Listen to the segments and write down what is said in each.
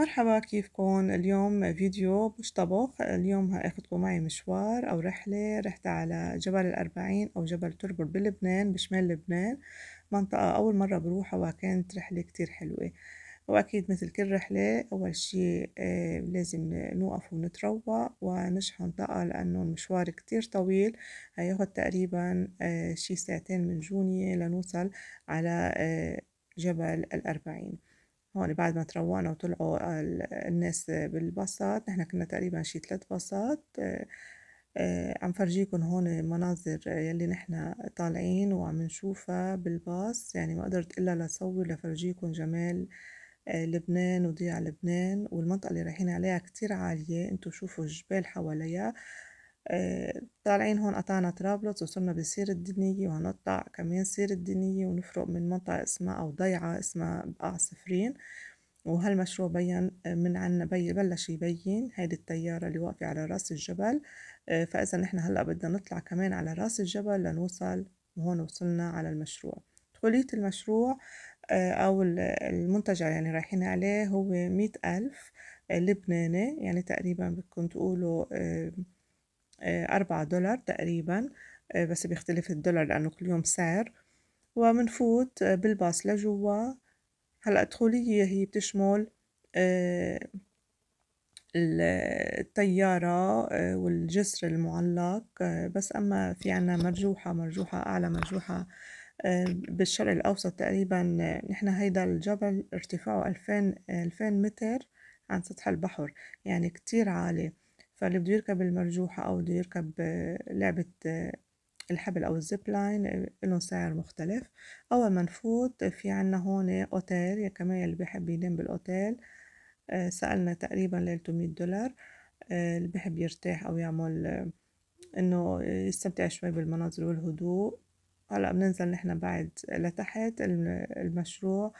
مرحبا كيفكن؟ اليوم فيديو مش طبخ اليوم هاخدكم معي مشوار أو رحلة. رحت على جبل الأربعين أو جبل تربر بلبنان بشمال لبنان. منطقة أول مرة بروحها وكانت رحلة كتير حلوة. وأكيد مثل كل رحلة أول شي آه، لازم نوقف ونتروق ونشحن طاقة لأنه المشوار كتير طويل. هياخد تقريبا آه، شي ساعتين من جونية لنوصل على آه، جبل الأربعين. هون بعد ما تروقنا وطلعوا الناس بالباصات نحن كنا تقريبا شي ثلاث باصات. آه، عم فرجيكم هون مناظر يلي نحن طالعين وعم نشوفها بالباص. يعني ما قدرت إلا لصور لفرجيكم جمال آه، لبنان وضياع لبنان. والمنطقة اللي رايحين عليها كتير عالية. انتو شوفوا الجبال حواليها. طالعين هون قطعنا طرابلس وصلنا بسير الدنية وهنقطع كمان سير الدنية ونفرق من منطقة اسمها أو ضيعة اسمها بقع صفرين. وهالمشروع بين من عنا بي بلش يبين هيدي الطيارة اللي واقفة على رأس الجبل. آه، فإذا نحن هلأ بدنا نطلع كمان على رأس الجبل لنوصل وهون وصلنا على المشروع. دخولية المشروع آه، أو المنتجع يعني رايحين عليه هو مئة ألف لبناني يعني تقريبا بدكم تقولوا أربعة دولار تقريبا آه، بس بيختلف الدولار لأنه كل يوم سعر. ومنفوت آه، بالباص لجوا. هلأ الدخولية هي بتشمل آه، الطيارة والجسر المعلق بس أما في عنا مرجوحة مرجوحة أعلى مرجوحة بالشرق الأوسط تقريبا نحن هيدا الجبل ارتفاعه ألفين ألفين متر عن سطح البحر يعني كتير عالي. فاللي بده يركب المرجوحة أو بده يركب آه، لعبة آه، الحبل أو الزيب لاين آه، لهم سعر مختلف. أول ما نفوت في عنا هون أوتيل كمان اللي بيحب ينام بالأوتيل. سألنا تقريبا ليلته مية دولار اللي بيحب يرتاح أو يعمل إنه يستمتع شوي بالمناظر والهدوء. هلأ بننزل نحن بعد لتحت المشروع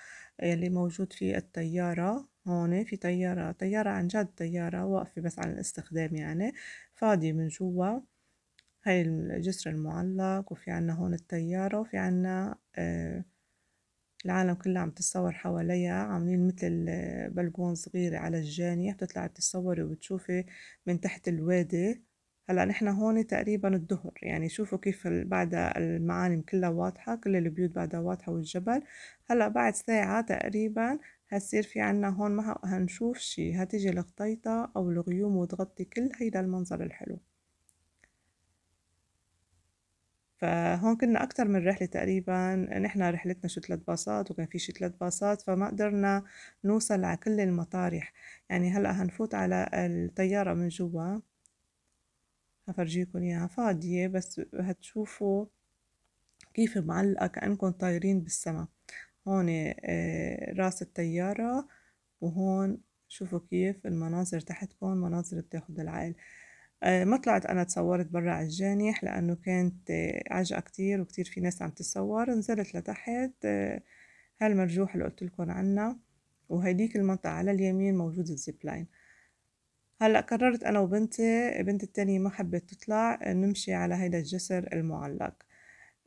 يلي موجود فيه الطيارة. هون في طيارة طيارة عن جد طيارة واقفة بس على الاستخدام يعني فاضية من جوا. هاي الجسر المعلق وفي عنا هون الطيارة وفي عنا آه العالم كلها عم تتصور حواليها عاملين مثل بلكون صغيرة على الجاني بتطلعي بتتصوري وبتشوفي من تحت الوادي. هلأ نحن هون تقريبا الظهر يعني شوفوا كيف بعد المعالم كلها واضحة كل البيوت بعدها واضحة والجبل. هلأ بعد ساعة تقريبا هتصير في عنا هون ما هنشوف شي هتيجي الغطيطة أو الغيوم وتغطي كل هيدا المنظر الحلو. فهون كنا أكتر من رحلة تقريبا نحن رحلتنا شو ثلاث باصات وكان في شي ثلاث باصات فما قدرنا نوصل على كل المطارح. يعني هلأ هنفوت على الطيارة من جوا. هفرجيكم إياها. فاضية بس هتشوفوا كيف معلقة كأنكم طايرين بالسما. هون آه، راس الطيارة وهون شوفوا كيف المناظر تحتكم مناظر بتاخد العقل. آه، ما طلعت أنا تصورت برا على الجانح لأنه كانت آه، عجقة كتير وكتير في ناس عم تتصور. نزلت لتحت هالمرجوح اللي قلت لكم عنها وهيديك المنطقة على اليمين موجود ال zip line. هلأ قررت أنا وبنتي بنتي التانية ما حبت تطلع نمشي على هيدا الجسر المعلق.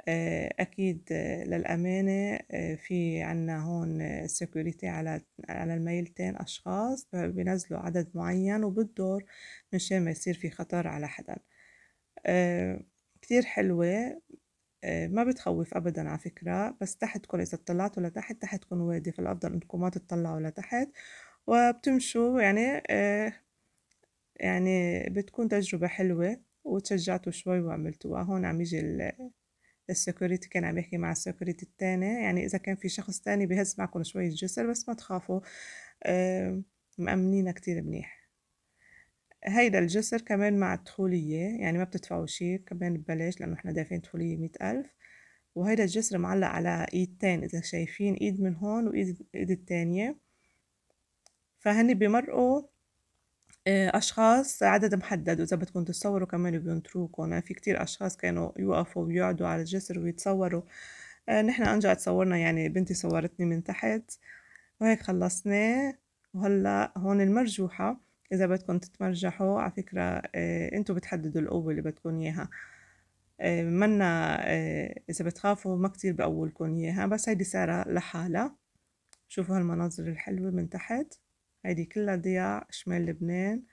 آه، أكيد آه، للأمانة آه، في عنا هون security على على الميلتين أشخاص بينزلوا عدد معين وبالدور مشان ما يصير في خطر على حدا. كتير حلوة. ما بتخوف أبدا على فكرة بس تحتكم إذا اطلعتوا لتحت تحتكم وادي فالأفضل إنكم ما تطلعوا لتحت. وبتمشوا يعني يعني بتكون تجربة حلوة وتشجعتوا شوي وعملتوها. هون عم يجي ال security كان عم يحكي مع ال security التاني. يعني إذا كان في شخص تاني بهز معكم شوية جسر بس ما تخافوا مأمنينها كتير منيح. هيدا الجسر كمان مع الدخولية يعني ما بتدفعوا شي كمان ببلاش لأنه إحنا دافعين دخولية مئة ألف. وهيدا الجسر معلق على إيدتين إذا شايفين إيد من هون وإيد إيد التانية. فهني بمرقوا أشخاص عدد محدد وإذا بدكم تتصوروا كمان بينطروكم يعني في كتير أشخاص كانوا يوقفوا ويقعدوا على الجسر ويتصوروا. آه، نحن أنجا تصورنا يعني بنتي صورتني من تحت. وهيك خلصنا. وهلا هون المرجوحة. إذا بدكم تتمرجحوا على فكرة آه، أنتوا بتحددوا القوة اللي بدكم إياها. منا إذا بتخافوا ما كتير بقولكم إياها بس هيدي سعرها لحالها. شوفوا هالمناظر الحلوة من تحت. هيدي كلها ضياع شمال لبنان.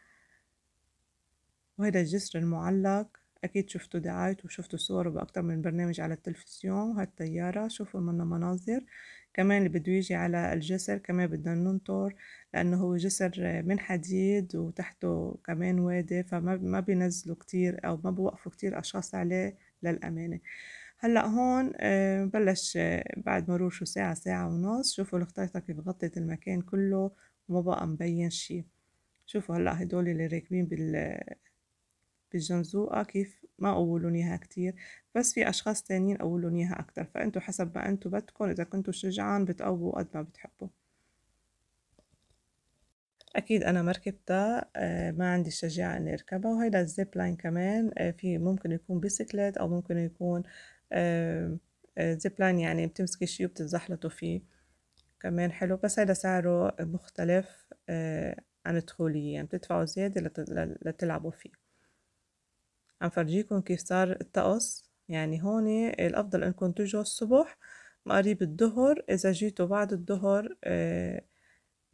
وهيدا الجسر المعلق أكيد شفتوا دعايته وشفتوا صوره بأكتر من برنامج على التلفزيون هالطيارة شوفوا منا مناظر. كمان اللي بده يجي على الجسر كمان بدنا ننطر لأنه هو جسر من حديد وتحته كمان وادي فما ما بينزلوا كتير أو ما بوقفوا كتير أشخاص عليه للأمانة. هلأ هون آه، بلش آه، بعد مرور شو ساعة ساعة ونص شوفوا الغطيطة كيف غطت المكان كله وما بقى مبين شي. شوفوا هلأ هدول اللي راكبين بال بالجنزوقة كيف ما قولون إياها كتير بس في أشخاص تانيين قولون إياها أكتر. فأنتوا حسب ما أنتوا بدكم إذا كنتوا شجعان بتقووا قد ما بتحبوا. أكيد أنا ما ركبتها آه، ما عندي الشجاعة إني أركبها. وهيدا ال zip line كمان آه، في ممكن يكون بيسكليت أو ممكن يكون zip line يعني بتمسكي شي وبتتزحلطوا فيه. كمان حلو بس هيدا سعره مختلف آه، عن الدخولية يعني بتدفعوا زيادة لتلعبوا فيه. عم فرجيكم كيف صار الطقس. يعني هون الأفضل إنكم تجوا الصبح قريب الظهر. إذا جيتوا بعد الظهر آه،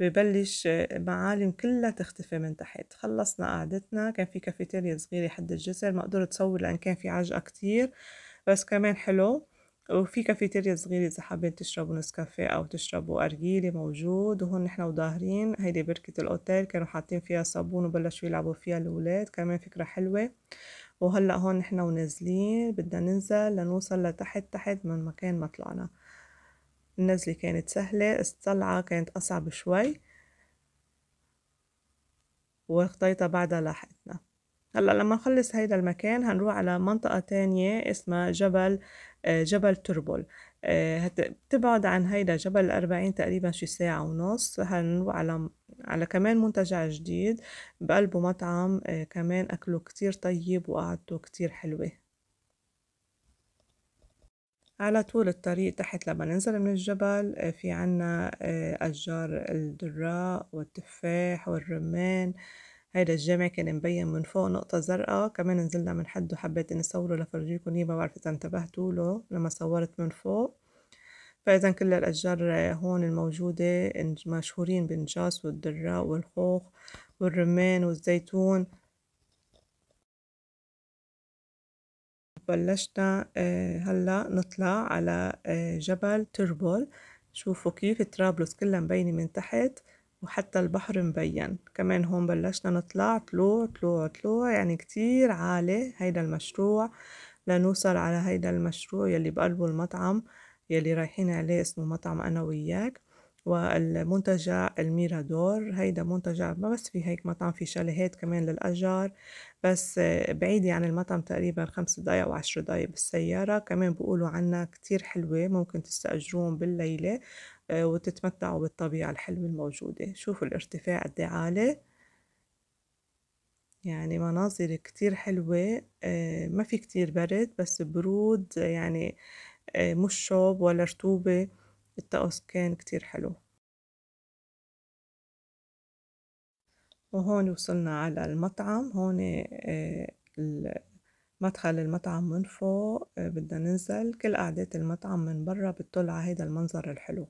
ببلش معالم كلها تختفي من تحت. خلصنا قعدتنا. كان في كافيتيريا صغيرة حد الجسر. ما قدرت تصور لأن كان في عجقة كتير. بس كمان حلو. وفي كافيتيريا صغيرة إذا حابين تشربوا نسكافيه أو تشربوا أرجيلة موجود وهون نحن وظاهرين هيدي بركة الأوتيل كانوا حاطين فيها صابون وبلشوا يلعبوا فيها الأولاد. كمان فكرة حلوة وهلأ هون نحن ونازلين. بدنا ننزل لنوصل لتحت تحت من مكان ما طلعنا. النزلة كانت سهلة الطلعة كانت أصعب شوي وخطيطة بعدها لاحقتنا. هلأ لما نخلص هيدا المكان هنروح على منطقة تانية اسمها جبل آه، جبل تربل. آه، بتبعد عن هيدا جبل الأربعين تقريبا شي ساعة ونص. هنروح على على كمان منتجع جديد بقلبه مطعم آه، كمان أكله كتير طيب وقعدته كتير حلوة. على طول الطريق تحت لما ننزل من الجبل في عنا أشجار الدراء والتفاح والرمان. هيدا الجامع كان مبين من فوق نقطة زرقاء كمان نزلنا من حده حبيت إني صوره لفرجيكم اياه ما بعرف إذا انتبهتوا له لما صورت من فوق. فإذا كل الأشجار هون الموجودة مشهورين بالنجاس والدراء والخوخ والرمان والزيتون. بلشنا آه، هلأ نطلع على آه، جبل تربل. شوفوا كيف طرابلس كلها مبينة من تحت. وحتى البحر مبين. كمان هون بلشنا نطلع طلوع طلوع طلوع يعني كتير عالي هيدا المشروع. لنوصل على هيدا المشروع يلي بقلبه المطعم يلي رايحين عليه اسمه مطعم أنا وياك. والمنتجع الميرادور. هيدا منتجع ما بس في هيك مطعم في شاليهات كمان للأجار بس بعيدة عن المطعم تقريبا خمس دقايق أو عشر دقايق بالسيارة. كمان بيقولوا عنا كتير حلوة ممكن تستأجرون بالليلة آه، وتتمتعوا بالطبيعة الحلوة الموجودة. شوفوا الارتفاع قد إيه عالي. يعني مناظر كتير حلوة آه، ما في كتير برد بس برود يعني آه، مش شوب ولا رطوبة. الطقس كان كتير حلو. وهون وصلنا على المطعم. هون مدخل المطعم من فوق. بدنا ننزل. كل قعدات المطعم من برا بتطل على هيدا المنظر الحلو.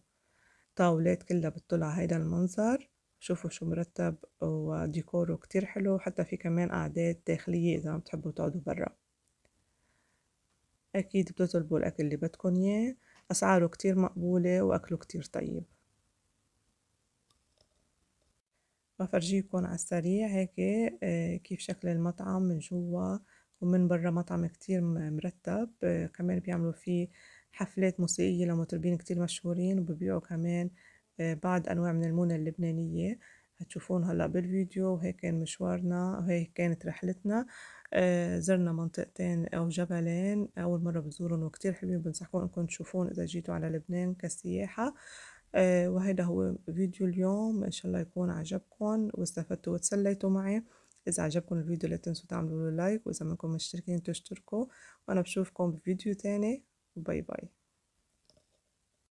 طاولات كلها بتطل على هيدا المنظر. شوفوا شو مرتب وديكوره كتير حلو. حتى في كمان قعدات داخلية إذا ما بتحبوا تقعدوا برا. أكيد بتطلبوا الأكل اللي بدكن إياه. أسعاره كتير مقبولة وأكله كتير طيب. بفرجيكم على السريع هيك آه، كيف شكل المطعم من جوا. ومن برا مطعم كتير مرتب آه، كمان بيعملوا فيه حفلات موسيقية لمطربين كتير مشهورين وببيعوا كمان آه، بعض أنواع من المونة اللبنانية. هتشوفون هلأ بالفيديو وهيك كان مشوارنا وهيك كانت رحلتنا. آه، زرنا منطقتين أو جبلين. أول مرة بزورهم وكتير حلوين بنصحكم إنكم تشوفون إذا جيتوا على لبنان كسياحة. آه، وهيدا هو فيديو اليوم. إن شاء الله يكون عجبكم واستفدتوا وتسليتوا معي. إذا عجبكم الفيديو لا تنسوا تعملوا له لايك. وإذا منكم مشتركين تشتركوا. وأنا بشوفكم بفيديو تاني. باي باي.